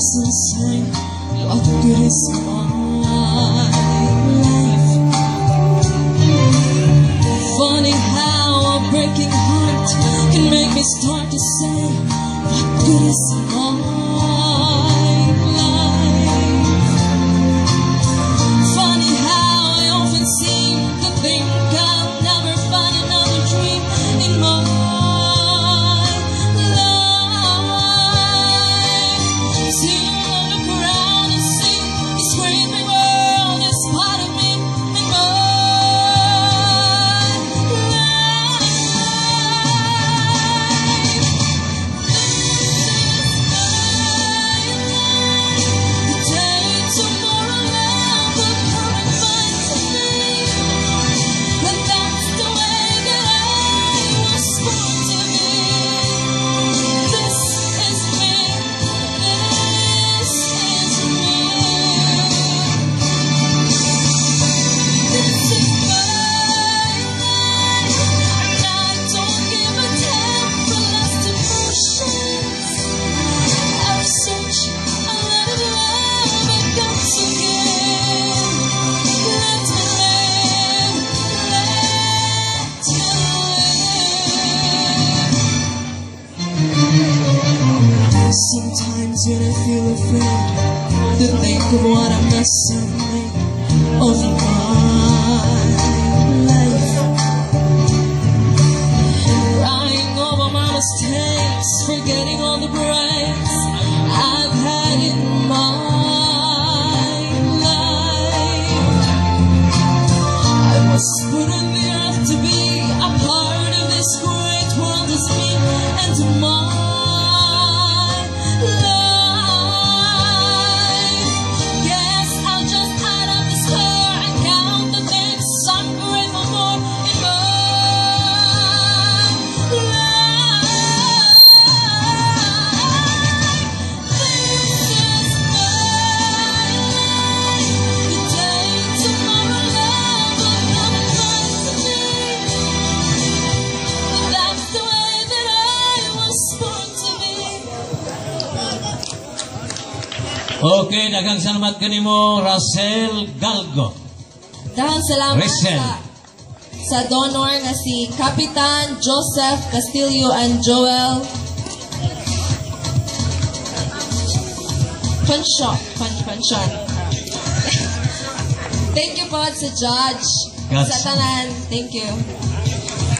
sensin What good is my life. Funny how a breaking heart Can make me start to say What good is my Sometimes when I feel afraid to think of what I must have made of my life. Crying over my mistakes, forgetting all the breaks I've had in my life. I was put on the earth to be a part of this great world as me and my Okay, daghang salamat kanimo Russell Galgo. Dahil salamat Rachel. sa, sa donor na si Kapitan Joseph Castillo and Joel Pancho. Pan, Panchon. Thank you po sa judge. Gods. Sa tanan. Thank you.